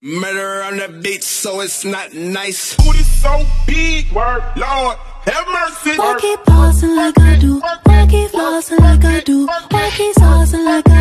Murder on the beat, so it's not nice. Booty so big, word, Lord, have mercy. Why keep pausing like I do? Why keep flossing like I do? Why keep saucing like I do?